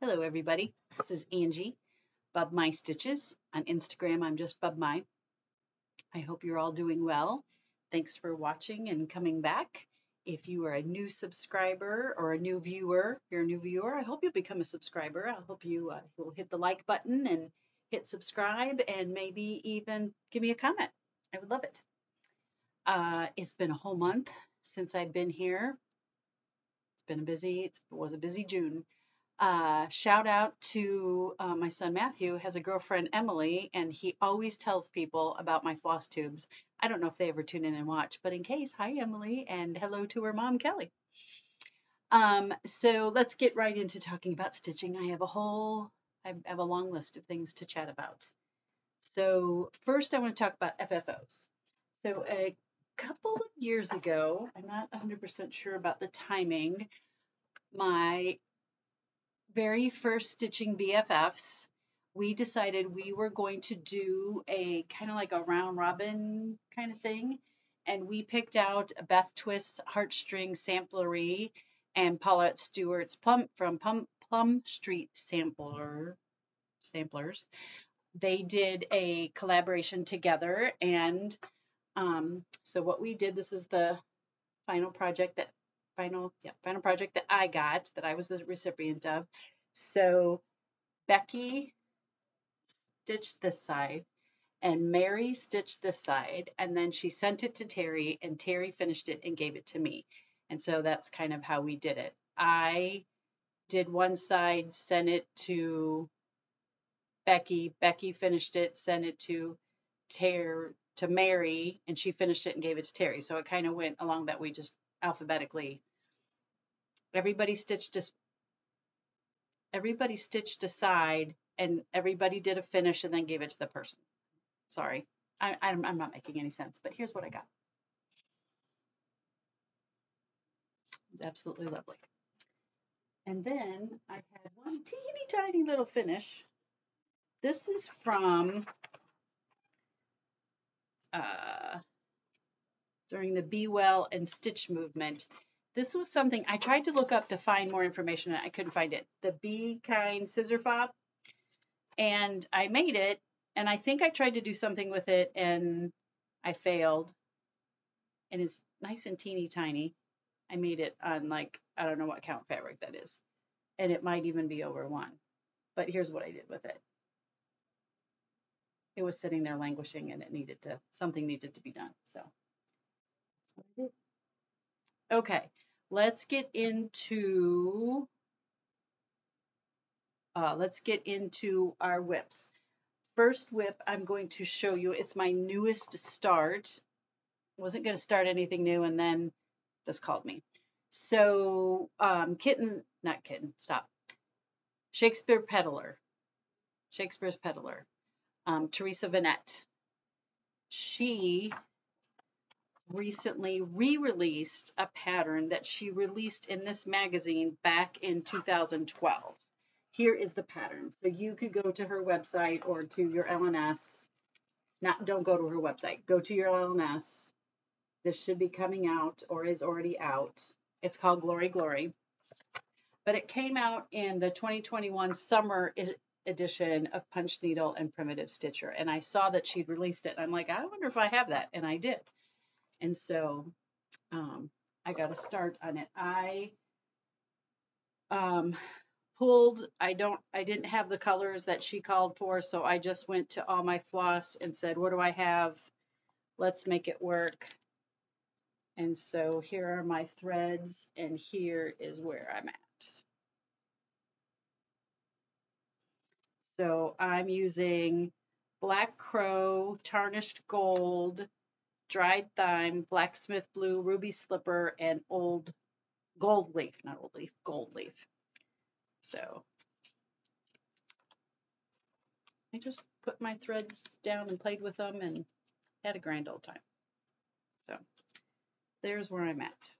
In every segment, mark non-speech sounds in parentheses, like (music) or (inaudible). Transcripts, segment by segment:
Hello, everybody. This is Angie, Bubmie Stitches. On Instagram, I'm just Bubmie. I hope you're all doing well. Thanks for watching and coming back. If you are a new subscriber or a new viewer, you're a new viewer, I hope you'll become a subscriber. I hope you uh, will hit the like button and hit subscribe and maybe even give me a comment. I would love it. Uh, it's been a whole month since I've been here. It's been a busy, it was a busy June. Uh, shout out to uh, my son Matthew has a girlfriend Emily, and he always tells people about my floss tubes. I don't know if they ever tune in and watch, but in case, hi Emily, and hello to her mom Kelly. Um, so let's get right into talking about stitching. I have a whole, I have a long list of things to chat about. So first, I want to talk about FFOs. So a couple of years ago, I'm not 100% sure about the timing. My very first stitching BFFs, we decided we were going to do a kind of like a round robin kind of thing. And we picked out Beth Twist's Heartstring Samplery and Paulette Stewart's Plum from Plum, Plum Street Sampler Samplers. They did a collaboration together. And um, so what we did, this is the final project that final yeah final project that I got that I was the recipient of. So Becky stitched this side and Mary stitched this side and then she sent it to Terry and Terry finished it and gave it to me. And so that's kind of how we did it. I did one side, sent it to Becky. Becky finished it, sent it to Terry to Mary, and she finished it and gave it to Terry. So it kind of went along that we just alphabetically. Everybody stitched just everybody stitched aside and everybody did a finish and then gave it to the person. Sorry, I, I'm, I'm not making any sense, but here's what I got. It's absolutely lovely. And then I had one teeny tiny little finish. This is from uh, during the Be Well and Stitch movement. This was something I tried to look up to find more information and I couldn't find it. The Be Kind Scissor Fob. And I made it and I think I tried to do something with it and I failed. And it's nice and teeny tiny. I made it on like, I don't know what count fabric that is. And it might even be over one. But here's what I did with it. It was sitting there languishing and it needed to, something needed to be done. So Okay, let's get into uh, let's get into our whips. First whip I'm going to show you, it's my newest start. Wasn't going to start anything new and then this called me. So um, kitten, not kitten, stop. Shakespeare Peddler, Shakespeare's Peddler, um, Theresa Venette. She recently re-released a pattern that she released in this magazine back in 2012. Here is the pattern. So you could go to her website or to your LNS. Not don't go to her website. Go to your LNS. This should be coming out or is already out. It's called Glory Glory. But it came out in the 2021 summer edition of Punch Needle and Primitive Stitcher. And I saw that she'd released it. I'm like, I wonder if I have that. And I did. And so um, I got to start on it. I um, pulled, I don't, I didn't have the colors that she called for, so I just went to all my floss and said, what do I have? Let's make it work. And so here are my threads, and here is where I'm at. So I'm using Black Crow, Tarnished Gold, dried thyme, blacksmith blue, ruby slipper, and old gold leaf, not old leaf, gold leaf. So I just put my threads down and played with them and had a grand old time. So there's where I'm at.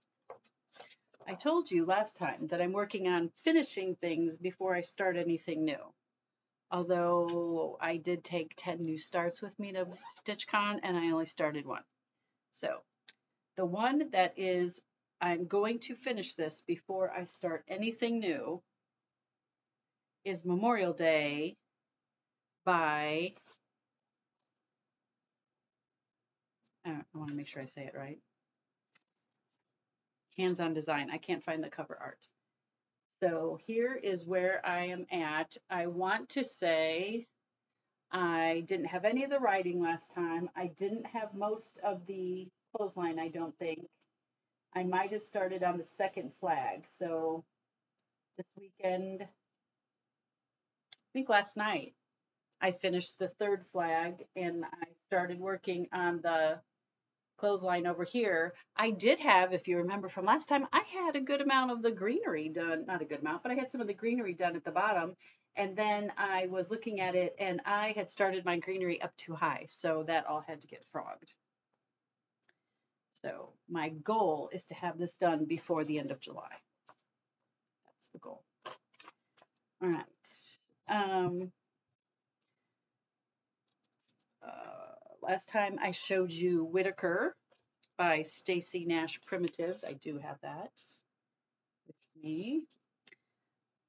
I told you last time that I'm working on finishing things before I start anything new. Although I did take 10 new starts with me to StitchCon and I only started one. So the one that is, I'm going to finish this before I start anything new, is Memorial Day by, uh, I want to make sure I say it right. Hands on design. I can't find the cover art. So here is where I am at. I want to say I didn't have any of the writing last time. I didn't have most of the clothesline, I don't think. I might have started on the second flag. So this weekend, I think last night, I finished the third flag and I started working on the clothesline over here. I did have, if you remember from last time, I had a good amount of the greenery done, not a good amount, but I had some of the greenery done at the bottom. And then I was looking at it and I had started my greenery up too high. So that all had to get frogged. So my goal is to have this done before the end of July. That's the goal. All right. Um, uh, last time I showed you Whitaker by Stacy Nash Primitives. I do have that with me.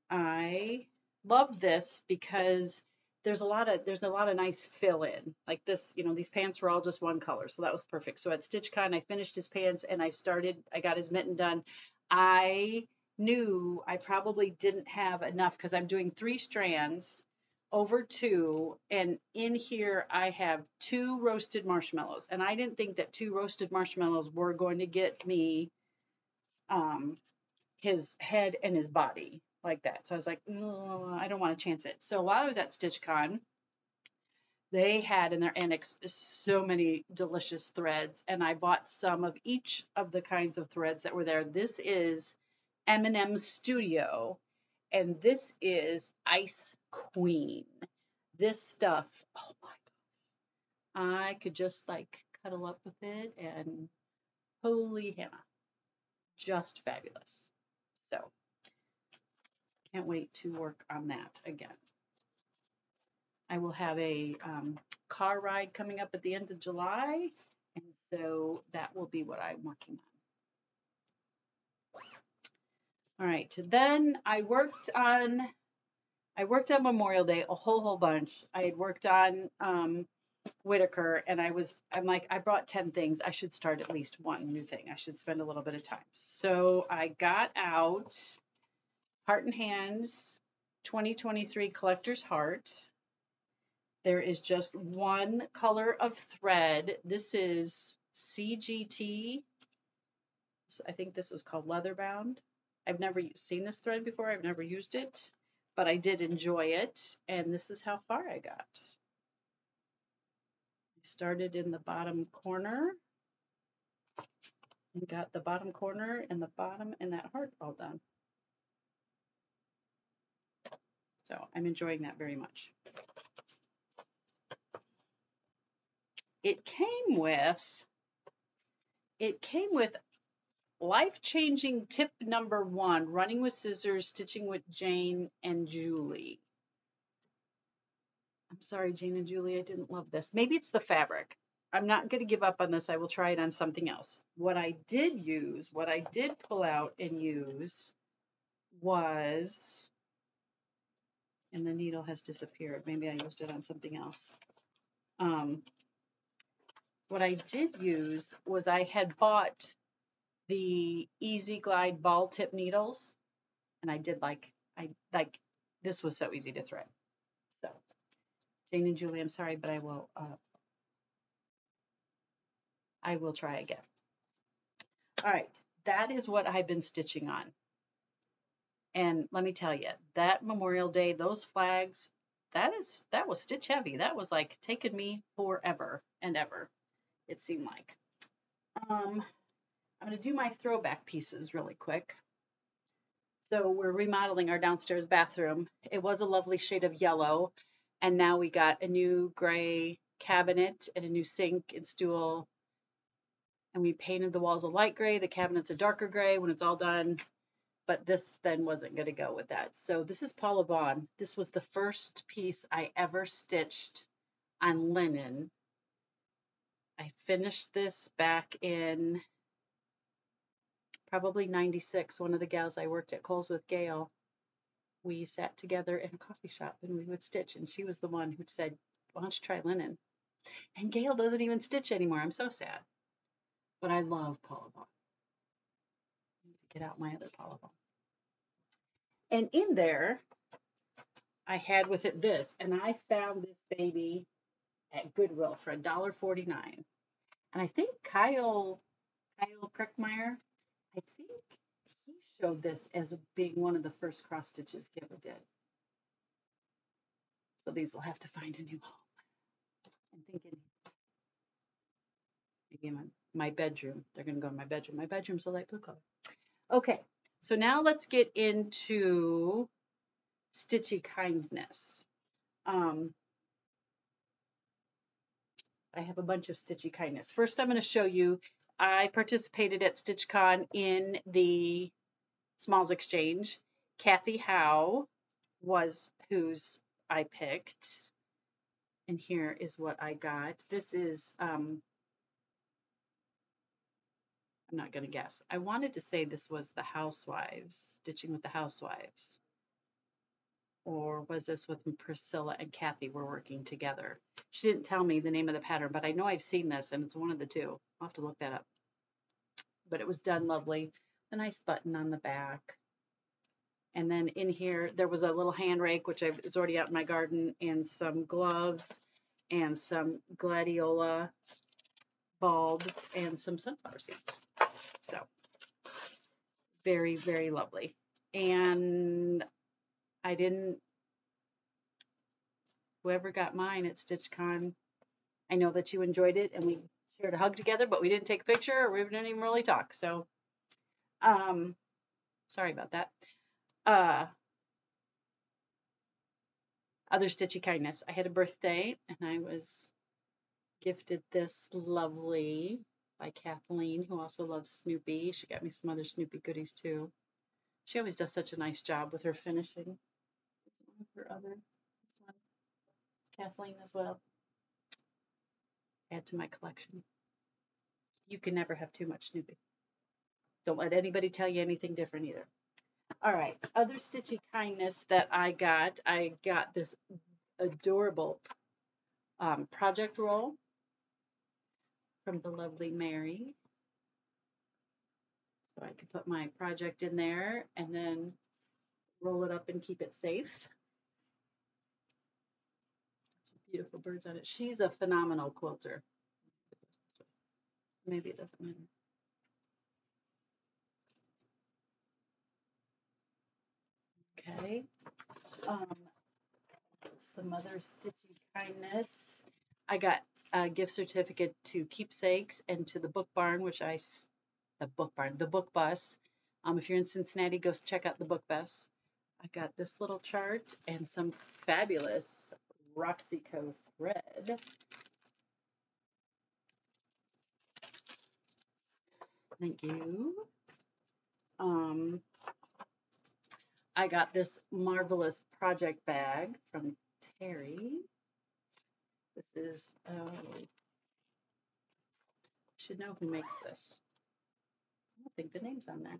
I love this because there's a lot of there's a lot of nice fill in like this you know these pants were all just one color so that was perfect. So at stitchcon i finished his pants and i started i got his mitten done. I knew i probably didn't have enough because i'm doing three strands over two and in here i have two roasted marshmallows. And i didn't think that two roasted marshmallows were going to get me um his head and his body like that. So I was like, no, I don't want to chance it. So while I was at StitchCon, they had in their annex so many delicious threads, and I bought some of each of the kinds of threads that were there. This is M&M Studio, and this is Ice Queen. This stuff, oh my gosh, I could just like cuddle up with it, and holy Hannah, just fabulous. So can't wait to work on that again. I will have a um, car ride coming up at the end of July, and so that will be what I'm working on. All right, then I worked on I worked on Memorial Day a whole whole bunch. I had worked on um, Whitaker, and I was I'm like I brought ten things. I should start at least one new thing. I should spend a little bit of time. So I got out Heart and Hands 2023 Collector's Heart. There is just one color of thread. This is CGT. I think this was called leather bound. I've never seen this thread before. I've never used it, but I did enjoy it. And this is how far I got. I started in the bottom corner and got the bottom corner and the bottom and that heart all done. So I'm enjoying that very much. It came with, it came with life-changing tip number one, running with scissors, stitching with Jane and Julie. I'm sorry, Jane and Julie, I didn't love this. Maybe it's the fabric. I'm not going to give up on this. I will try it on something else. What I did use, what I did pull out and use was and the needle has disappeared. Maybe I used it on something else. Um, what I did use was I had bought the Easy Glide ball tip needles, and I did like, I like, this was so easy to thread. So, Jane and Julie, I'm sorry, but I will, uh, I will try again. All right, that is what I've been stitching on. And let me tell you, that Memorial Day, those flags, that is that was stitch heavy. That was like taking me forever and ever. It seemed like. Um, I'm going to do my throwback pieces really quick. So we're remodeling our downstairs bathroom. It was a lovely shade of yellow, and now we got a new gray cabinet and a new sink and stool. And we painted the walls a light gray. The cabinet's a darker gray. When it's all done, but this then wasn't going to go with that. So this is Paula Vaughan. This was the first piece I ever stitched on linen. I finished this back in probably 96. One of the gals I worked at Kohl's with Gail we sat together in a coffee shop and we would stitch. And she was the one who said, Why don't you try linen? And Gail doesn't even stitch anymore. I'm so sad. But I love Paula Vaughan. Get out my other Vaughan. And in there, I had with it this, and I found this baby at Goodwill for $1.49. And I think Kyle Kyle Kreckmeyer, I think he showed this as being one of the first cross stitches he did. So these will have to find a new home. I'm thinking maybe in my, my bedroom. They're going to go in my bedroom. My bedroom's a light blue color. Okay, so now let's get into stitchy kindness. Um, I have a bunch of stitchy kindness. First, I'm going to show you, I participated at StitchCon in the Smalls Exchange. Kathy Howe was whose I picked. And here is what I got. This is, um, I'm not going to guess. I wanted to say this was the Housewives, Stitching with the Housewives or was this with Priscilla and Kathy were working together? She didn't tell me the name of the pattern, but I know I've seen this and it's one of the two. I'll have to look that up. But it was done lovely. A nice button on the back. And then in here, there was a little hand rake, which I've, it's already out in my garden, and some gloves and some gladiola bulbs and some sunflower seeds. So very, very lovely. And I didn't, whoever got mine at StitchCon, I know that you enjoyed it and we shared a hug together, but we didn't take a picture or we didn't even really talk. So, um, sorry about that. Uh, other stitchy kindness. I had a birthday and I was gifted this lovely by Kathleen, who also loves Snoopy. She got me some other Snoopy goodies too. She always does such a nice job with her finishing of her other this one. Kathleen as well. Add to my collection. You can never have too much Snoopy. Don't let anybody tell you anything different either. All right, other stitchy kindness that I got. I got this adorable um, project roll from the lovely Mary. So I could put my project in there and then roll it up and keep it safe beautiful birds on it. She's a phenomenal quilter. Maybe it doesn't matter. Okay. Um, some other stitchy kindness. I got a gift certificate to Keepsakes and to the Book Barn, which I, the Book Barn, the Book Bus. Um, if you're in Cincinnati, go check out the Book Bus. I got this little chart and some fabulous Roxyco thread. Thank you. Um, I got this marvelous project bag from Terry. This is, oh, should know who makes this. I don't think the name's on there.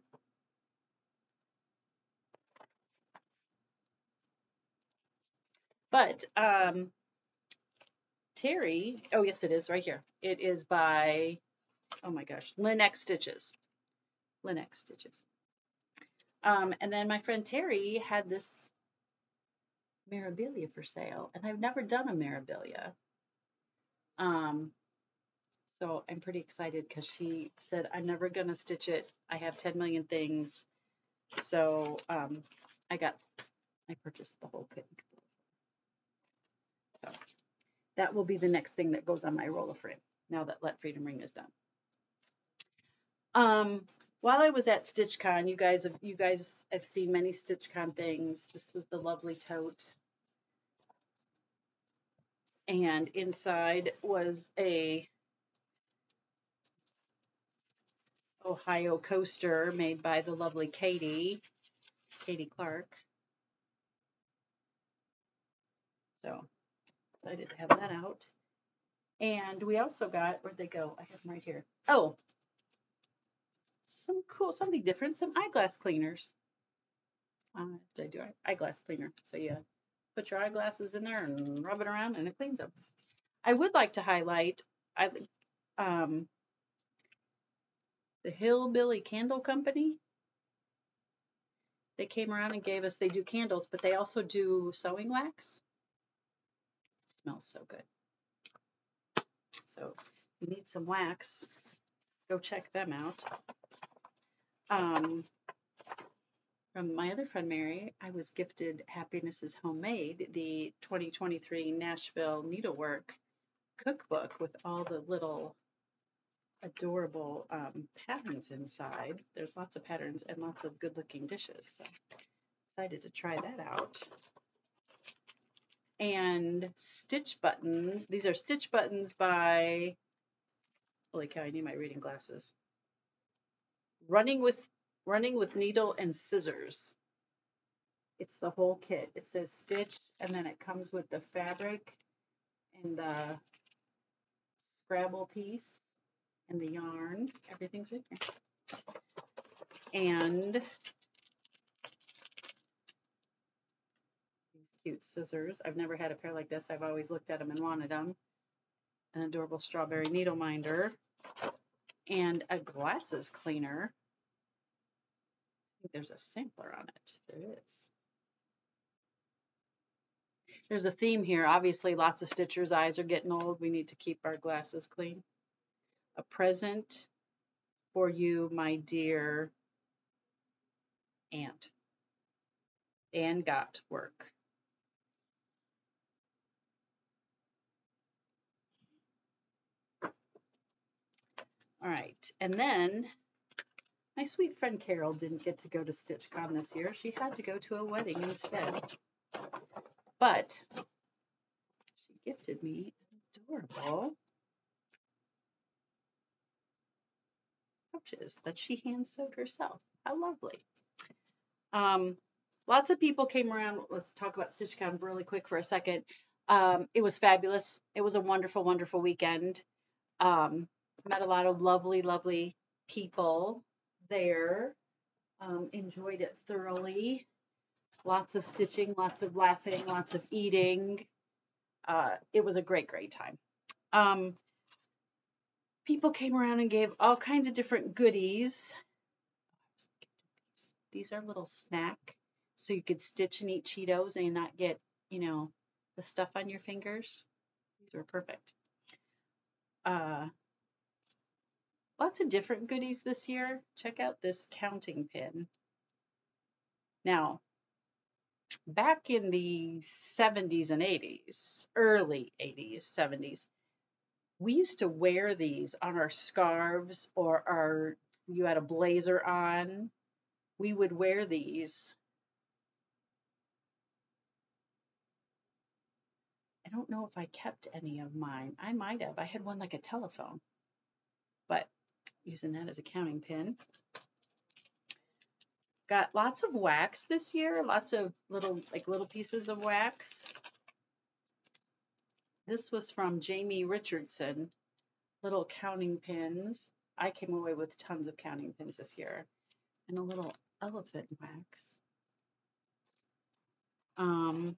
But um, Terry, oh yes, it is right here. It is by, oh my gosh, Linex Stitches. Linex Stitches. Um, and then my friend Terry had this Mirabilia for sale, and I've never done a Mirabilia. Um, so I'm pretty excited because she said, I'm never going to stitch it. I have 10 million things. So um, I got, I purchased the whole kit so that will be the next thing that goes on my roller frame now that Let Freedom Ring is done. Um, while I was at StitchCon, you guys have you guys have seen many StitchCon things. This was the lovely tote. And inside was a Ohio coaster made by the lovely Katie, Katie Clark. So excited to have that out. And we also got, where'd they go? I have them right here. Oh, some cool, something different, some eyeglass cleaners. uh, did I do eyeglass cleaner. So you put your eyeglasses in there and rub it around and it cleans them. I would like to highlight I um, the Hillbilly Candle Company. They came around and gave us, they do candles, but they also do sewing wax. It smells so good. So if you need some wax, go check them out. Um, from my other friend Mary, I was gifted Happiness is Homemade, the 2023 Nashville Needlework cookbook with all the little adorable um, patterns inside. There's lots of patterns and lots of good looking dishes. So excited to try that out. And stitch buttons. These are stitch buttons by, holy cow, I need my reading glasses. Running with running with needle and scissors. It's the whole kit. It says stitch and then it comes with the fabric and the Scrabble piece and the yarn. Everything's in here. And these cute scissors. I've never had a pair like this. I've always looked at them and wanted them. An adorable strawberry needle minder and a glasses cleaner. There's a sampler on it. There is. There's a theme here. Obviously, lots of stitchers' eyes are getting old. We need to keep our glasses clean. A present for you, my dear aunt. Anne got work. All right, and then my sweet friend Carol didn't get to go to StitchCon this year. She had to go to a wedding instead. But she gifted me adorable pouches that she hand sewed herself. How lovely. Um, lots of people came around. Let's talk about StitchCon really quick for a second. Um, it was fabulous. It was a wonderful, wonderful weekend. Um, met a lot of lovely, lovely people there. Um, enjoyed it thoroughly lots of stitching, lots of laughing, lots of eating. Uh, it was a great, great time. Um, people came around and gave all kinds of different goodies. These are little snack, so you could stitch and eat Cheetos and not get, you know, the stuff on your fingers. These were perfect. Uh, lots of different goodies this year. Check out this counting pin. Now, back in the 70s and 80s, early 80s, 70s, we used to wear these on our scarves or our you had a blazer on. We would wear these. I don't know if I kept any of mine. I might have. I had one like a telephone, but using that as a counting pin. Got lots of wax this year, lots of little, like little pieces of wax. This was from Jamie Richardson, little counting pins. I came away with tons of counting pins this year. And a little elephant wax. Um,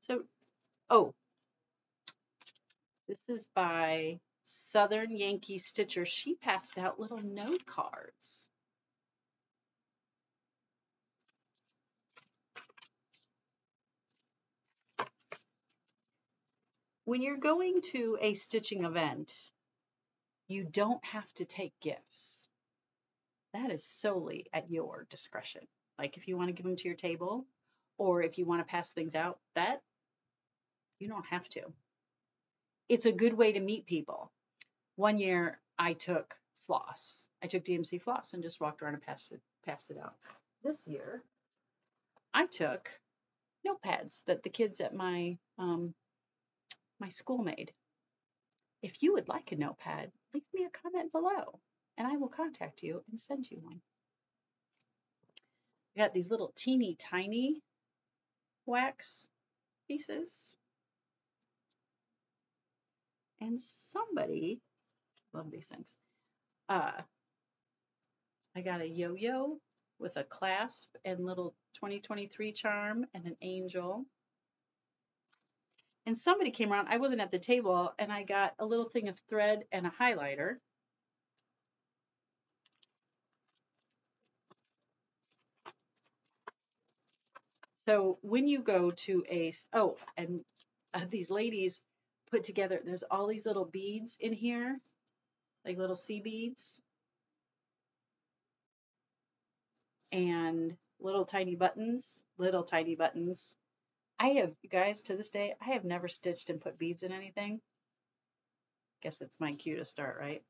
so, oh, this is by Southern Yankee Stitcher, she passed out little note cards. When you're going to a stitching event, you don't have to take gifts. That is solely at your discretion. Like if you want to give them to your table or if you want to pass things out, that you don't have to. It's a good way to meet people. One year I took floss. I took DMC floss and just walked around and passed it passed it out. This year I took notepads that the kids at my um, my school made. If you would like a notepad, leave me a comment below and I will contact you and send you one. I got these little teeny tiny wax pieces. And somebody Love these things. uh, I got a yo-yo with a clasp and little 2023 charm and an angel. And somebody came around, I wasn't at the table, and I got a little thing of thread and a highlighter. So when you go to a, oh, and uh, these ladies put together, there's all these little beads in here, like little sea beads. And little tiny buttons, little tiny buttons. I have, you guys, to this day, I have never stitched and put beads in anything. Guess it's my cue to start, right?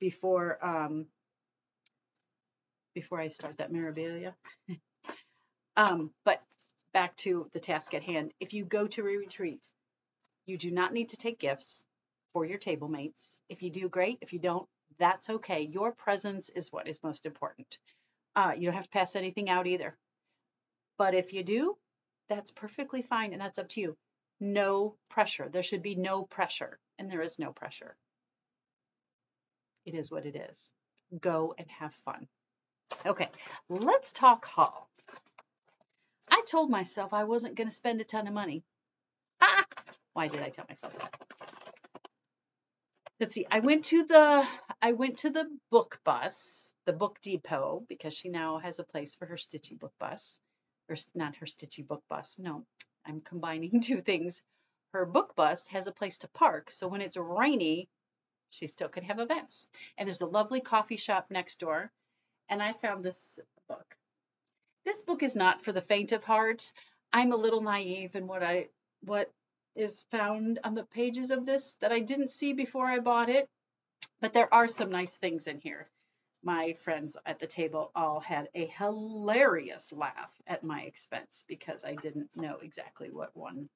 Before, um, before I start that Mirabilia. (laughs) um, but back to the task at hand. If you go to a retreat, you do not need to take gifts for your table mates. If you do, great. If you don't, that's okay. Your presence is what is most important. Uh, you don't have to pass anything out either. But if you do, that's perfectly fine and that's up to you. No pressure. There should be no pressure, and there is no pressure. It is what it is. Go and have fun. Okay, let's talk haul. I told myself I wasn't going to spend a ton of money. Why did I tell myself that? Let's see. I went to the I went to the book bus, the book depot, because she now has a place for her stitchy book bus. Or not her stitchy book bus. No, I'm combining (laughs) two things. Her book bus has a place to park, so when it's rainy, she still can have events. And there's a lovely coffee shop next door. And I found this book. This book is not for the faint of heart. I'm a little naive in what I what is found on the pages of this that I didn't see before I bought it, but there are some nice things in here. My friends at the table all had a hilarious laugh at my expense because I didn't know exactly what one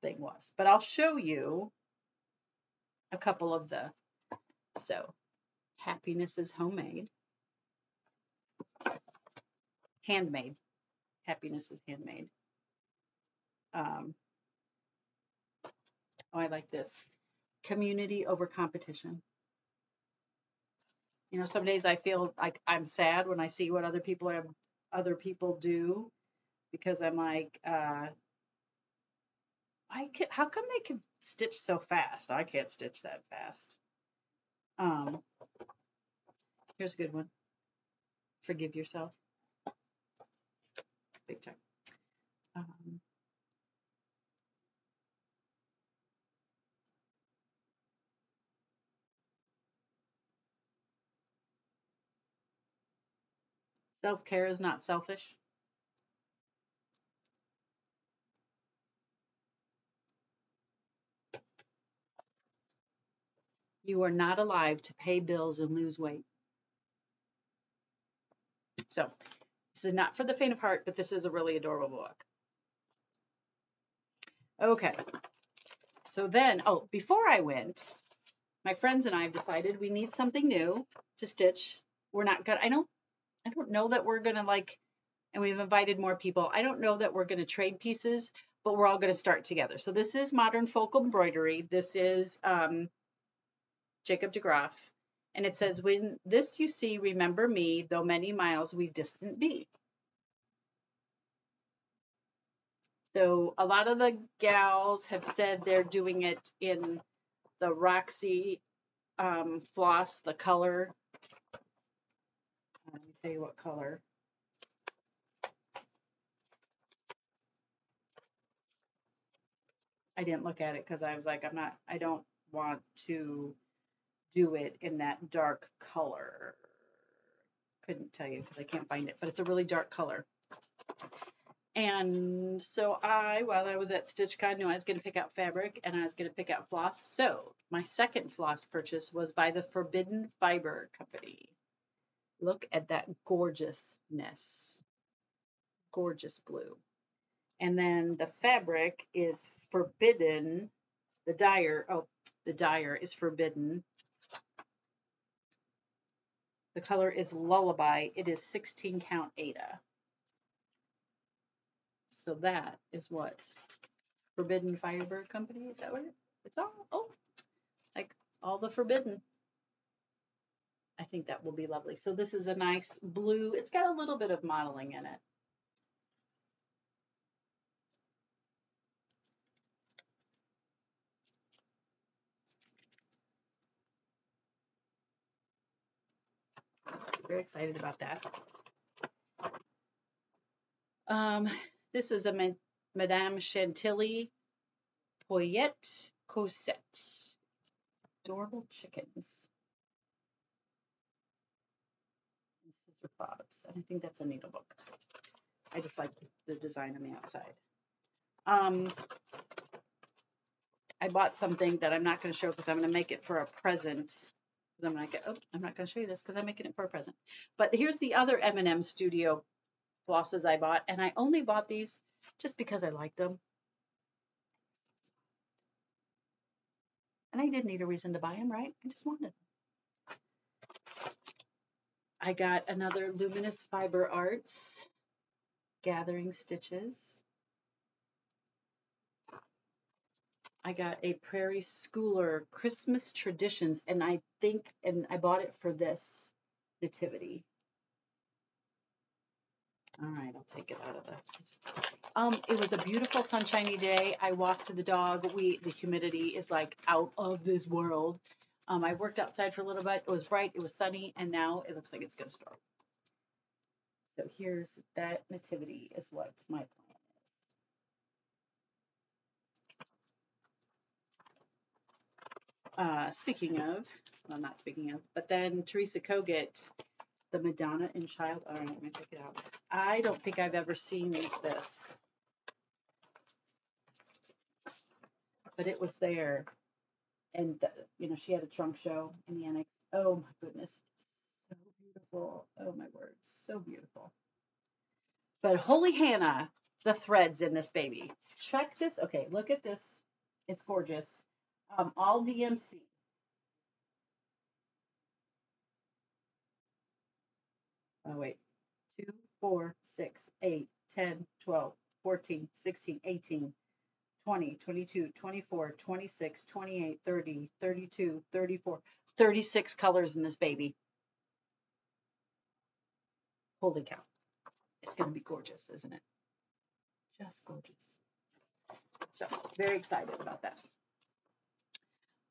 thing was. But I'll show you a couple of the so happiness is homemade handmade. Happiness is handmade. Um, oh, I like this. Community over competition. You know, some days I feel like I'm sad when I see what other people have, other people do, because I'm like, uh, I can, how come they can stitch so fast? I can't stitch that fast. Um, here's a good one. Forgive yourself big time. Um, Self care is not selfish. You are not alive to pay bills and lose weight. So this is not for the faint of heart, but this is a really adorable book. Okay. So then, oh, before I went, my friends and I have decided we need something new to stitch. We're not gonna, I don't, I don't know that we're gonna like, and we've invited more people. I don't know that we're gonna trade pieces, but we're all gonna start together. So this is Modern Folk Embroidery. This is um, Jacob DeGraff. And it says, When this you see, remember me, though many miles we distant be. So a lot of the gals have said they're doing it in the Roxy um, floss, the color. Tell you what color. I didn't look at it because I was like, I'm not, I don't want to do it in that dark color. Couldn't tell you because I can't find it, but it's a really dark color. And so I, while I was at StitchCon, knew I was going to pick out fabric and I was going to pick out floss. So my second floss purchase was by the Forbidden Fiber Company. Look at that gorgeousness. Gorgeous blue. And then the fabric is forbidden. The dyer, oh, the dyer is forbidden the color is Lullaby. It is 16 count Aida. So that is what Forbidden Fiber Company, is that what it, it's all? Oh, like all the forbidden. I think that will be lovely. So this is a nice blue. It's got a little bit of modeling in it. Very excited about that. Um, this is a Madame Chantilly Poulette Cosette. Adorable chickens. Scissor I think that's a needle book. I just like the design on the outside. Um, I bought something that I'm not going to show because I'm going to make it for a present. I'm not oh, I'm not going to show you this because I'm making it for a present. But here's the other M&M Studio flosses I bought, and I only bought these just because I liked them. And I didn't need a reason to buy them, right? I just wanted them. I got another Luminous Fiber Arts Gathering Stitches. I got a Prairie Schooler Christmas Traditions, and I think, and I bought it for this nativity. All right, I'll take it out of the. Um, it was a beautiful sunshiny day. I walked the dog. We the humidity is like out of this world. Um, I worked outside for a little bit. It was bright. It was sunny, and now it looks like it's going to storm. So here's that nativity is what my plan Uh, speaking of, well, not speaking of, but then Teresa Kogut, the Madonna and Child. All right, let me check it out. I don't think I've ever seen this, but it was there, and the, you know she had a trunk show in the annex. Oh my goodness, so beautiful. Oh my word, so beautiful. But holy Hannah, the threads in this baby. Check this. Okay, look at this. It's gorgeous um, all DMC. Oh, wait. 2, 4, 6, 8, 10, 12, 14, 16, 18, 20, 22, 24, 26, 28, 30, 32, 34, 36 colors in this baby. Holy cow. It's going to be gorgeous, isn't it? Just gorgeous. So, very excited about that.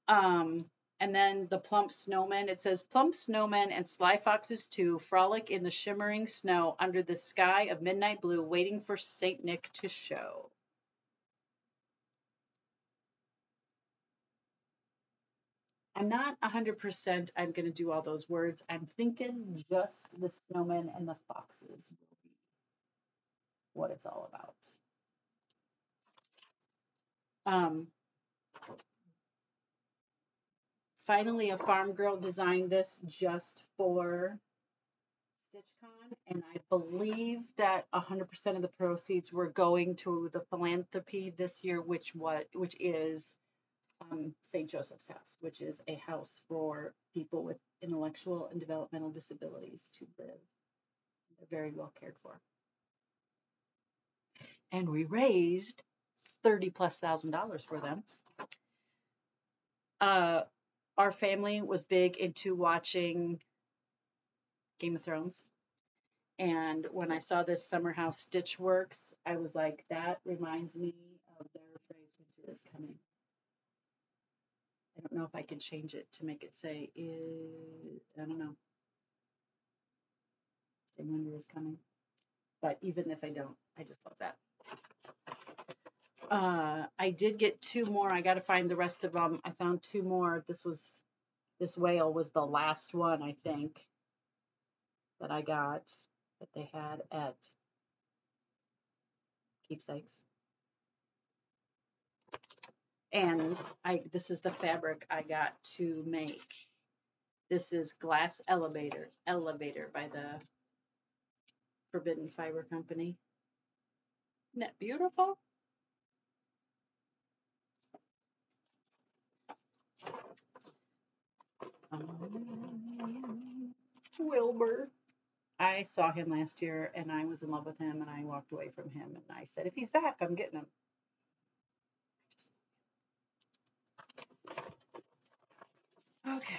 Um, and then the plump snowmen. It says plump snowmen and sly foxes too frolic in the shimmering snow under the sky of midnight blue, waiting for Saint Nick to show. I'm not 100% I'm going to do all those words. I'm thinking just the snowmen and the foxes will be what it's all about. Um, Finally, a farm girl designed this just for StitchCon, and I believe that 100% of the proceeds were going to the philanthropy this year, which was which is um, St. Joseph's House, which is a house for people with intellectual and developmental disabilities to live. They're very well cared for. And we raised 30 plus thousand dollars for them. Uh, our family was big into watching Game of Thrones. And when I saw this Summer House Stitch Works, I was like, that reminds me of their phrase, winter is coming. Don't know if I can change it to make it say, I don't know. Say winter is coming. But even if I don't, I just love that. Uh, I did get two more. I got to find the rest of them. I found two more. This was this whale was the last one I think that I got that they had at keepsakes. And I this is the fabric I got to make. This is Glass Elevator Elevator by the Forbidden Fiber Company. Isn't that beautiful? Um, Wilbur. I saw him last year and I was in love with him and I walked away from him and I said, if he's back, I'm getting him. Okay.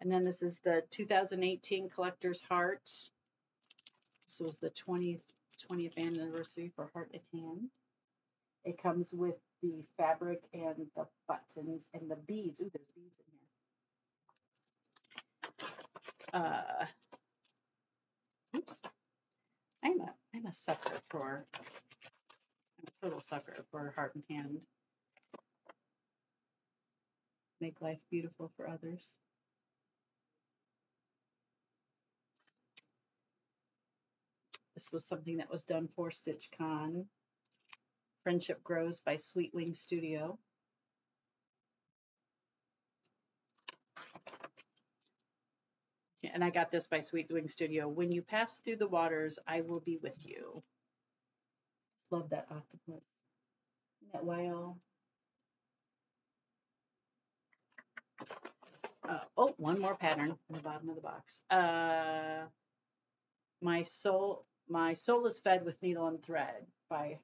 And then this is the 2018 Collector's Heart. This was the 20th, 20th anniversary for Heart and Hand. It comes with the fabric and the buttons and the beads. Ooh, there's beads in here. Uh, oops. I'm a I'm a sucker for I'm a total sucker for Heart and Hand. Make life beautiful for others. This was something that was done for StitchCon. Friendship Grows by Sweet Wing Studio. And I got this by Sweet Wing Studio. When you pass through the waters, I will be with you. Love that octopus. Isn't that wild? Uh, oh, one more pattern in the bottom of the box. Uh, my soul, my soul is fed with needle and thread by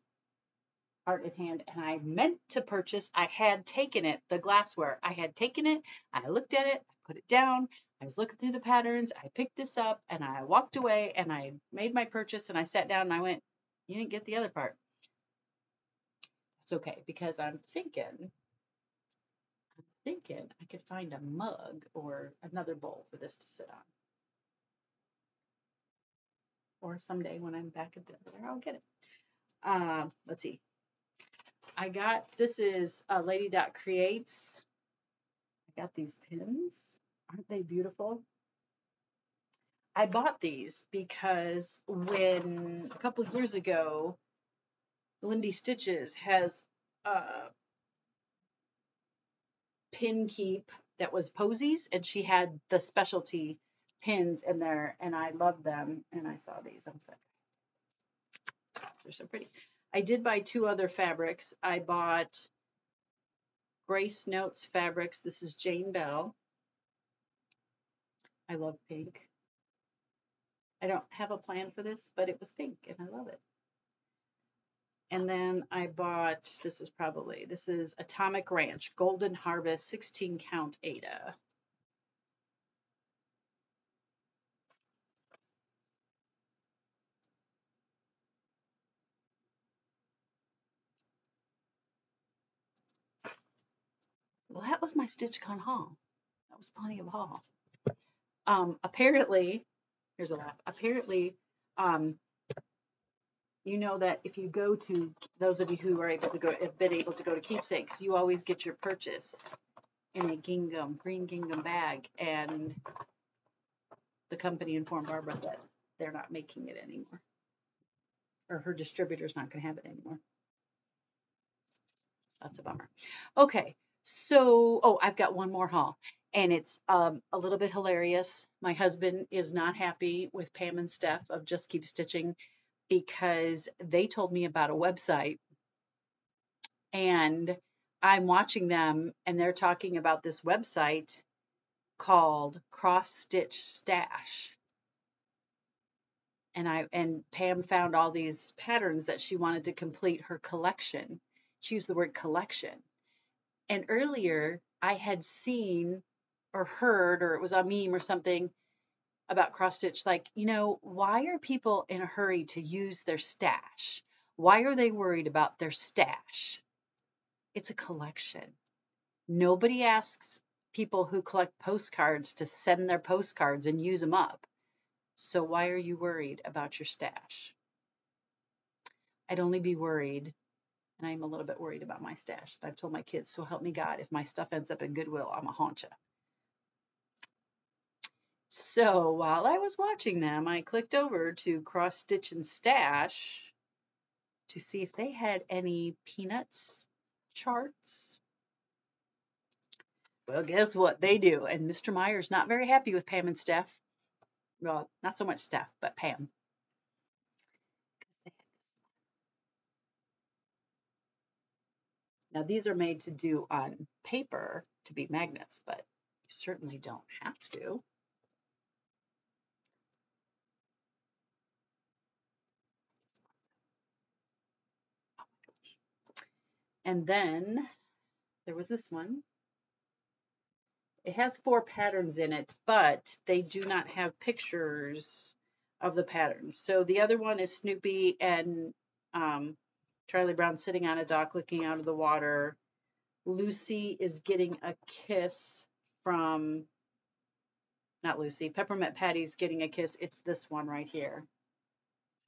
Heart in Hand, and I meant to purchase. I had taken it, the glassware. I had taken it. I looked at it. I put it down. I was looking through the patterns. I picked this up, and I walked away, and I made my purchase, and I sat down, and I went, "You didn't get the other part." That's okay because I'm thinking thinking I could find a mug or another bowl for this to sit on. Or someday when I'm back at the there, I'll get it. Uh, let's see. I got this is uh, Lady Dot Creates. I got these pins. Aren't they beautiful? I bought these because when a couple years ago, Lindy Stitches has uh, pin keep that was posies and she had the specialty pins in there and I loved them and I saw these. I'm sorry. They're so pretty. I did buy two other fabrics. I bought Grace Notes fabrics. This is Jane Bell. I love pink. I don't have a plan for this, but it was pink and I love it. And then I bought, this is probably, this is Atomic Ranch Golden Harvest 16 count Aida. Well, that was my StitchCon haul. That was plenty of haul. Um, apparently, here's a laugh. Apparently, um, you know that if you go to those of you who are able to go have been able to go to keepsakes you always get your purchase in a gingham green gingham bag and the company informed barbara that they're not making it anymore. Or her distributor's not going to have it anymore. That's a bummer. Okay so oh i've got one more haul and it's um, a little bit hilarious. My husband is not happy with pam and steph of just keep stitching because they told me about a website and I'm watching them and they're talking about this website called Cross Stitch Stash. And I and Pam found all these patterns that she wanted to complete her collection. She used the word collection. And earlier I had seen or heard or it was a meme or something about cross stitch like you know why are people in a hurry to use their stash? Why are they worried about their stash? It's a collection. Nobody asks people who collect postcards to send their postcards and use them up. So why are you worried about your stash? I'd only be worried and i'm a little bit worried about my stash i've told my kids so help me god if my stuff ends up in goodwill i'm a haunt you so while I was watching them, I clicked over to Cross Stitch and Stash to see if they had any peanuts charts. Well, guess what? They do. And Mr. Meyer's not very happy with Pam and Steph. Well, not so much Steph, but Pam. Now, these are made to do on paper to be magnets, but you certainly don't have to. And then there was this one. it has four patterns in it, but they do not have pictures of the patterns. So the other one is Snoopy and um, Charlie Brown sitting on a dock looking out of the water. Lucy is getting a kiss from, not Lucy, Peppermint Patty's getting a kiss. It's this one right here.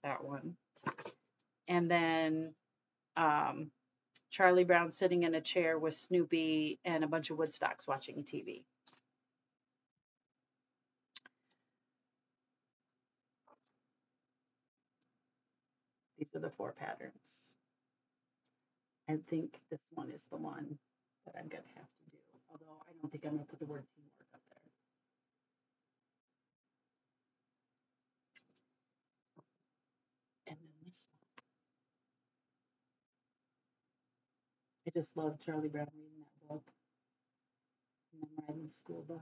That one. And then um, Charlie Brown sitting in a chair with Snoopy and a bunch of Woodstocks watching TV. These are the four patterns. I think this one is the one that I'm going to have to do, although I don't think I'm going to put the word teamwork up there. And then this one. I just love Charlie Brown reading that book and then riding the school bus.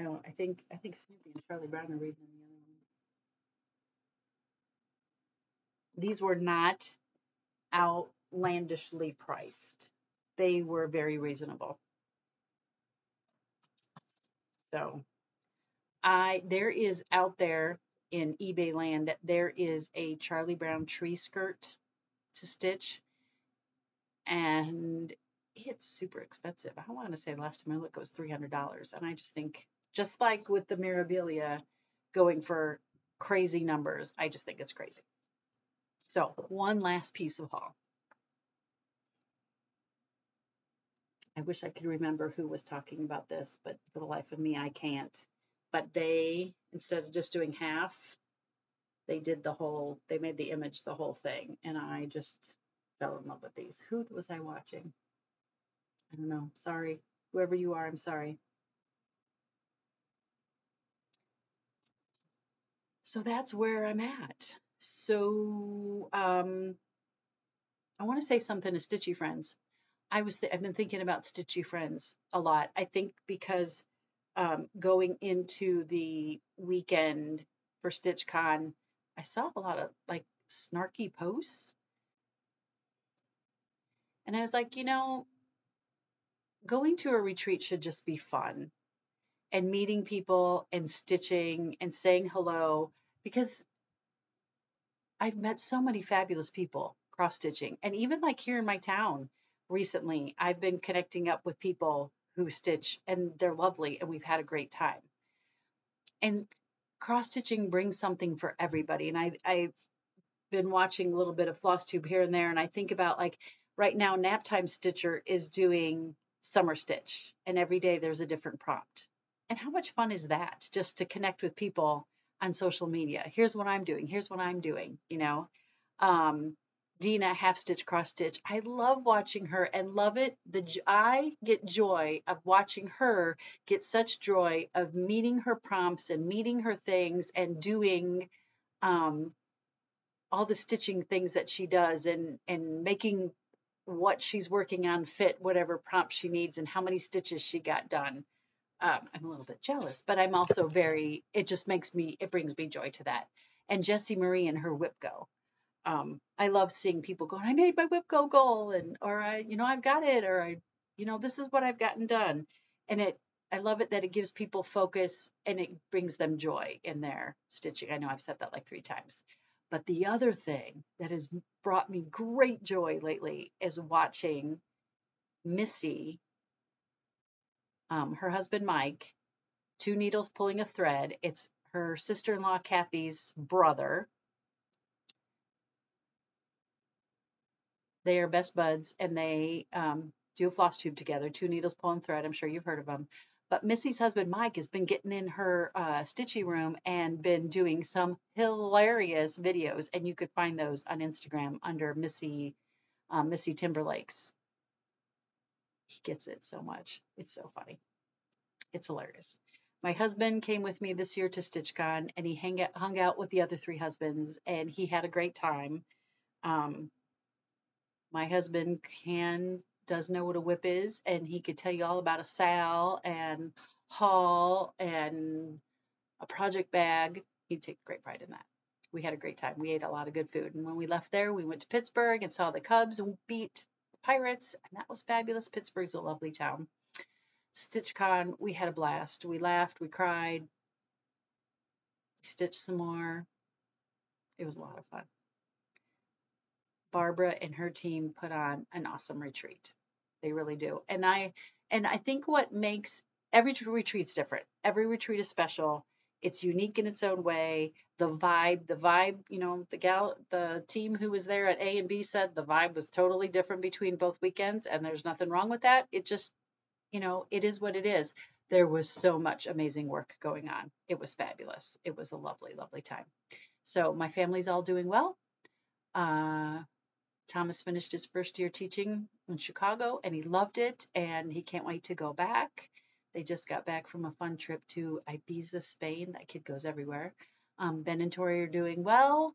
Oh, I think I think Snoopy and Charlie Brown are reading the other one. These were not outlandishly priced. They were very reasonable. So I there is out there in eBay land, there is a Charlie Brown tree skirt to stitch. And it's super expensive. I want to say last time I looked it was $300. And I just think just like with the Mirabilia going for crazy numbers. I just think it's crazy. So one last piece of haul. I wish I could remember who was talking about this, but for the life of me, I can't. But they, instead of just doing half, they did the whole, they made the image the whole thing. And I just fell in love with these. Who was I watching? I don't know. Sorry. Whoever you are, I'm sorry. So that's where I'm at. So um, I want to say something to Stitchy Friends. I was th- I've been thinking about Stitchy Friends a lot. I think because um, going into the weekend for StitchCon, I saw a lot of like snarky posts, and I was like, you know, going to a retreat should just be fun and meeting people and stitching and saying hello because I've met so many fabulous people cross stitching. And even like here in my town recently, I've been connecting up with people who stitch and they're lovely and we've had a great time. And cross stitching brings something for everybody. And I, I've been watching a little bit of floss tube here and there. And I think about like right now, Naptime Stitcher is doing summer stitch and every day there's a different prompt. And how much fun is that just to connect with people on social media. Here's what I'm doing. Here's what I'm doing, you know. Um, Dina half stitch cross stitch. I love watching her and love it. The I get joy of watching her get such joy of meeting her prompts and meeting her things and doing um, all the stitching things that she does and and making what she's working on fit whatever prompt she needs and how many stitches she got done um, I'm a little bit jealous, but I'm also very, it just makes me, it brings me joy to that. And Jessie Marie and her whip go. Um, I love seeing people going, I made my whip go goal and, or I, you know, I've got it, or I, you know, this is what I've gotten done. And it, I love it that it gives people focus and it brings them joy in their stitching. I know I've said that like three times. But the other thing that has brought me great joy lately is watching Missy um, her husband Mike, two needles pulling a thread. It's her sister in law Kathy's brother. They are best buds and they um, do a floss tube together, two needles pulling thread. I'm sure you've heard of them. But Missy's husband Mike has been getting in her uh, stitchy room and been doing some hilarious videos, and you could find those on Instagram under Missy um, Missy Timberlakes. He gets it so much. It's so funny. It's hilarious. My husband came with me this year to StitchCon and he hang out, hung out with the other three husbands and he had a great time. Um, my husband can does know what a WIP is and he could tell you all about a SAL and haul and a project bag. He'd take great pride in that. we had a great time. We ate a lot of good food. And when we left there, we went to Pittsburgh and saw the Cubs beat the Pirates, and that was fabulous. Pittsburgh's a lovely town. StitchCon, we had a blast. We laughed, we cried, we stitched some more. It was a lot of fun. Barbara and her team put on an awesome retreat. They really do. And I and I think what makes every retreat's different. Every retreat is special. It's unique in its own way. The vibe, the vibe, you know, the gal, the team who was there at A and B said the vibe was totally different between both weekends, and there's nothing wrong with that. It just, you know, it is what it is. There was so much amazing work going on. It was fabulous. It was a lovely, lovely time. So my family's all doing well. Uh, Thomas finished his first year teaching in Chicago and he loved it and he can't wait to go back. They just got back from a fun trip to Ibiza, Spain. That kid goes everywhere. Um, ben and Tori are doing well.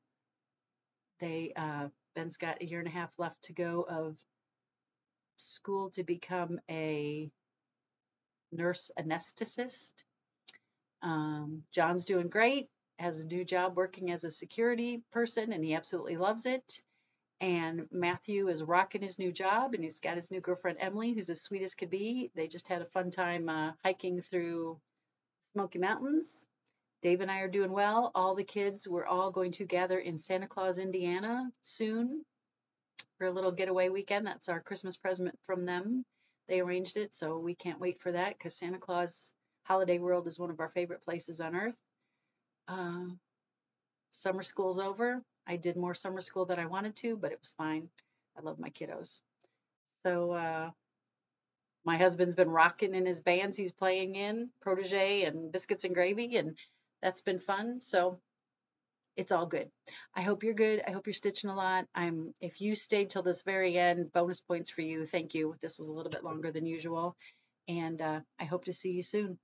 They uh, Ben's got a year and a half left to go of school to become a nurse anesthetist. Um, John's doing great. Has a new job working as a security person, and he absolutely loves it. And Matthew is rocking his new job, and he's got his new girlfriend Emily, who's as sweet as could be. They just had a fun time uh, hiking through Smoky Mountains. Dave and I are doing well. All the kids, we're all going to gather in Santa Claus, Indiana soon for a little getaway weekend. That's our Christmas present from them. They arranged it, so we can't wait for that because Santa Claus Holiday World is one of our favorite places on earth. Uh, summer school's over. I did more summer school than I wanted to, but it was fine. I love my kiddos. So uh, my husband's been rocking in his bands he's playing in, Protege and Biscuits and Gravy, and that's been fun. So it's all good. I hope you're good. I hope you're stitching a lot. I'm if you stayed till this very end, bonus points for you. Thank you. This was a little bit longer than usual. And uh, I hope to see you soon.